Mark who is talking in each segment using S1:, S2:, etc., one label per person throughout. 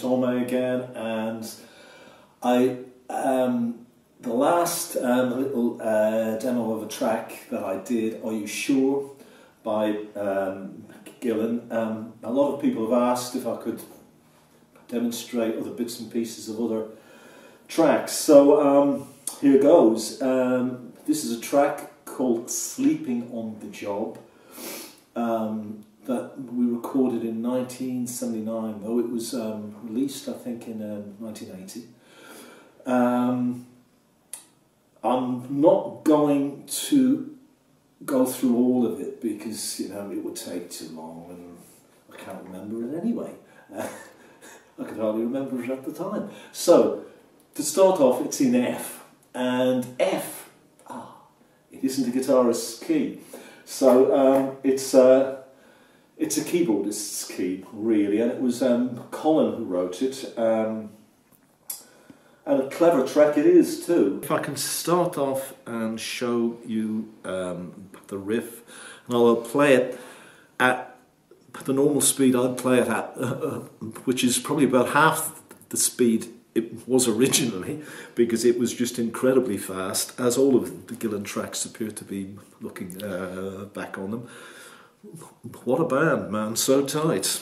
S1: Torme again, and I um, the last um, little uh, demo of a track that I did, Are You Sure, by um, Gillan. Um, a lot of people have asked if I could demonstrate other bits and pieces of other tracks. So um, here goes. Um, this is a track called Sleeping on the Job um, that we recorded in 1979, though it was um, released, I think, in 1980. Um, um, I'm not going to go through all of it because you know it would take too long and I can't remember it anyway. I could hardly remember it at the time. So to start off, it's in F, and F, ah, it isn't a guitarist's key. So um, it's, uh, it's a keyboardist's key, really, and it was um, Colin who wrote it. Um, and a clever track it is too. If I can start off and show you um, the riff, and I'll play it at the normal speed I'd play it at, uh, which is probably about half the speed it was originally because it was just incredibly fast, as all of the Gillan tracks appear to be looking uh, back on them. What a band, man, so tight.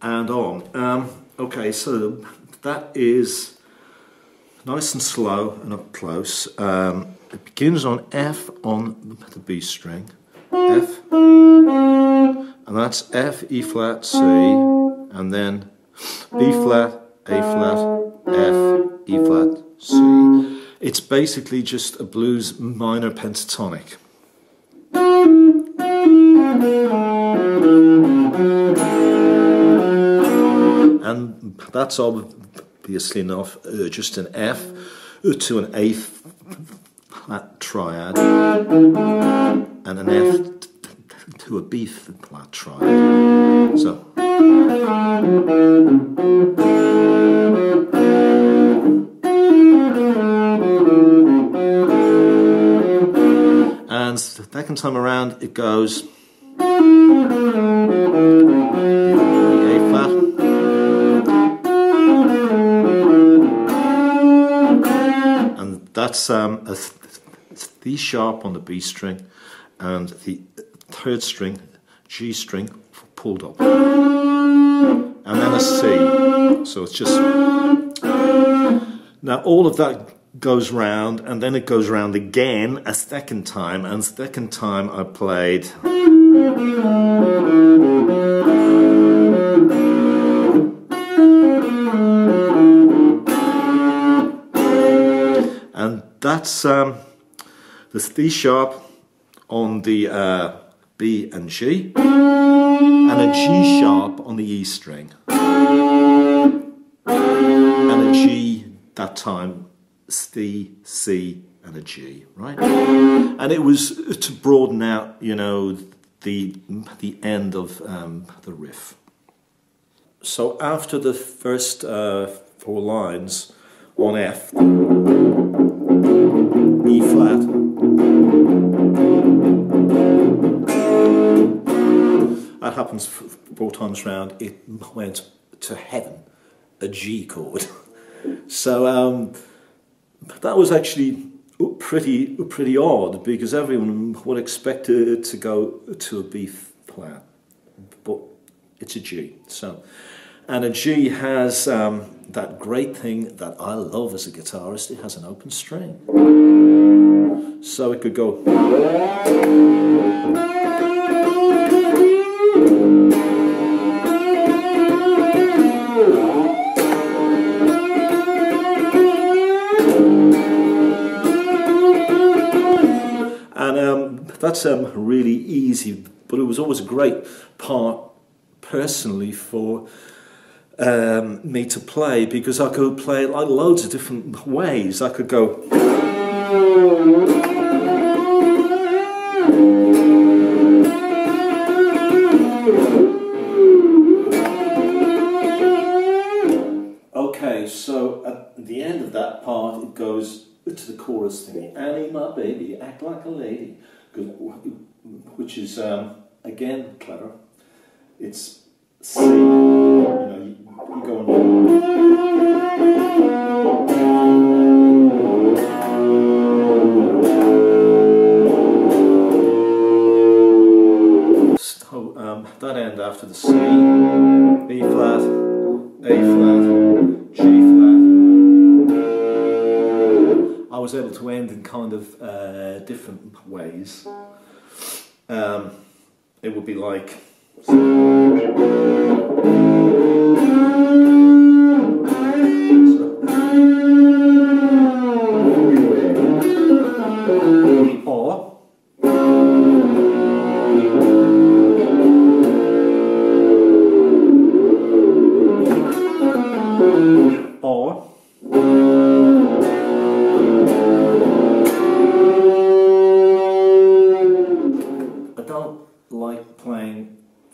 S1: And on. Um, okay, so that is nice and slow and up close. Um, it begins on F on the B string, F, that's F, E flat, C, and then B flat, A flat, F, E flat, C. It's basically just a blues minor pentatonic. And that's obviously enough, uh, just an F uh, to an A flat triad and an F a B flat triad. So. And the second time around it goes and that's um, a D sharp on the B string and the third string, G string, pulled up. And then a C. So it's just. Now all of that goes round and then it goes round again a second time and second time I played. And that's um, the C sharp on the uh, B and G, and a G sharp on the E string, and a G that time, C, C, and a G, right? And it was to broaden out, you know, the the end of um, the riff. So after the first uh, four lines on F. E flat. Four times round. It went to heaven, a G chord. So um, that was actually pretty pretty odd because everyone would expect it to go to a B flat, but it's a G. So, and a G has um, that great thing that I love as a guitarist. It has an open string. So it could go. That's um, really easy, but it was always a great part personally for um, me to play because I could play like loads of different ways. I could go. Okay, so at the end of that part, it goes to the chorus thing. Annie, my baby, act like a lady, which is um, again clever. It's C. You know, you, you go So um, that end after the C, B flat, A flat, was able to end in kind of uh, different ways. Um, it would be like. Or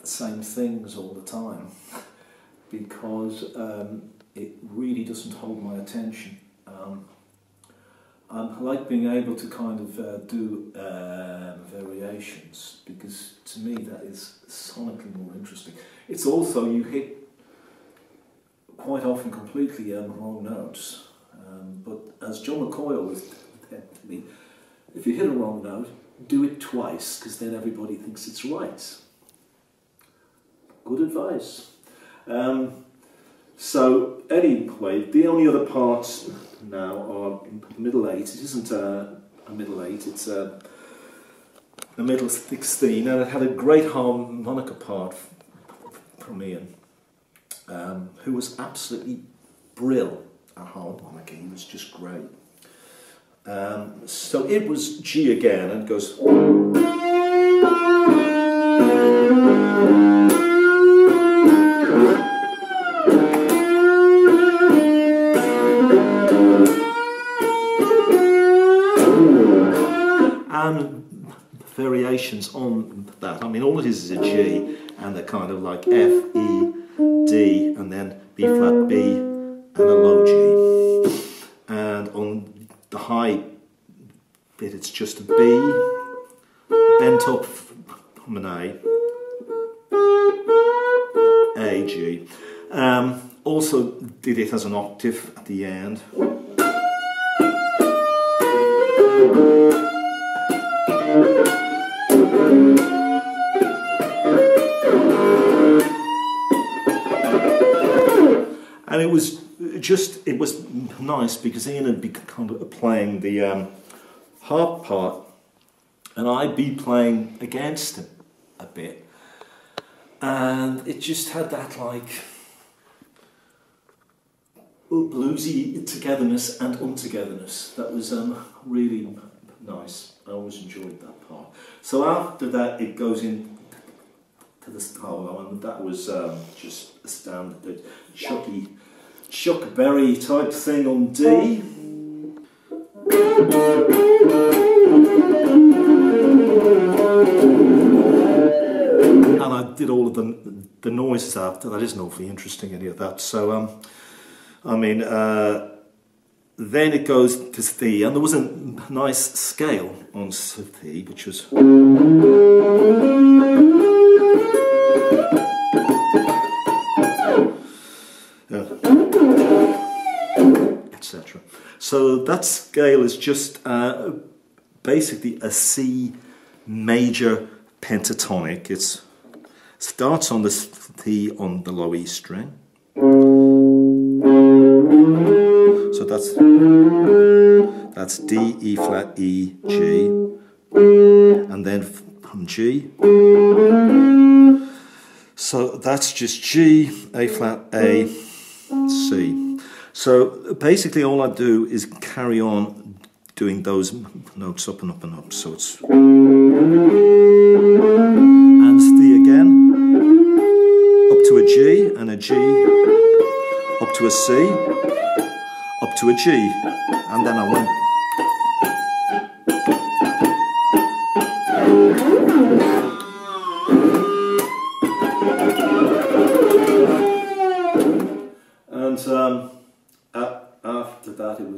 S1: same things all the time because um, it really doesn't hold my attention. Um, I like being able to kind of uh, do uh, variations because to me that is sonically more interesting. It's also you hit quite often completely um, wrong notes, um, but as John McCoy always said to me, if you hit a wrong note, do it twice because then everybody thinks it's right. Good advice. Um, so anyway, the only other parts now are middle eight. It isn't a, a middle eight, it's a, a middle 16, and it had a great harmonica part from Ian, um, who was absolutely brill at harmonica. He was just great. Um, so it was G again, and goes. Mean, all it is is a G, and they're kind of like F, E, D, and then B flat B, and a low G. And on the high bit, it's just a B, bent up from an A, A, G. Um, also did it as an octave at the end. Just it was nice because Ian had been kind of playing the um, harp part, and I'd be playing against him a bit, and it just had that like bluesy togetherness and untogetherness that was um, really nice. I always enjoyed that part. So after that, it goes in to the solo, and that was um, just a standard Chucky, Chuck Berry type thing on D. And I did all of the, the noises after. That isn't awfully interesting, any of that. So, um, I mean, uh, then it goes to C, and there was a nice scale on C, which was. That scale is just uh, basically a C major pentatonic. It starts on the C on the low E string. So that's that's D, E flat, E, G, and then from G. So that's just G, A flat, A, C. So basically, all I do is carry on doing those notes up and up and up. So it's and C again, up to a G and a G, up to a C, up to a G, and then I went.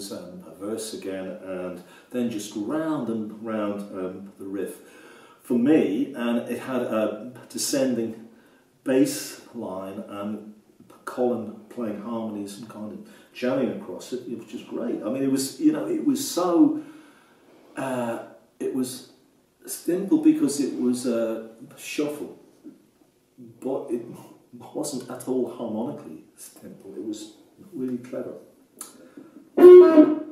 S1: And um, it was again, and then just round and round um, the riff. For me, and it had a descending bass line and Colin playing harmonies and kind of jamming across it, which was just great. I mean, it was, you know, it was so, uh, it was simple because it was a shuffle, but it wasn't at all harmonically simple. It was really clever. And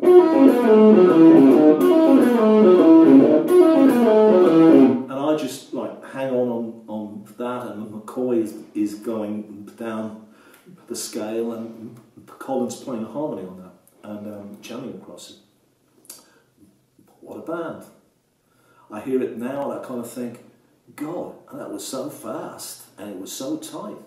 S1: I just like hang on on, on that, and McCoy is, is going down the scale, and Colin's playing a harmony on that and um, jamming across it. What a band! I hear it now and I kind of think, God, that was so fast and it was so tight.